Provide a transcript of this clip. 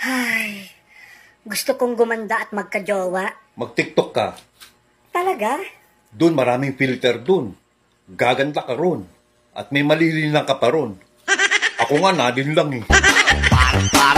Ay, gusto kong gumanda at magkajowa. Mag-tiktok ka. Talaga? Doon maraming filter doon. Gaganda ka ron. At may malilinang ka pa ron. Ako nga nadin lang eh.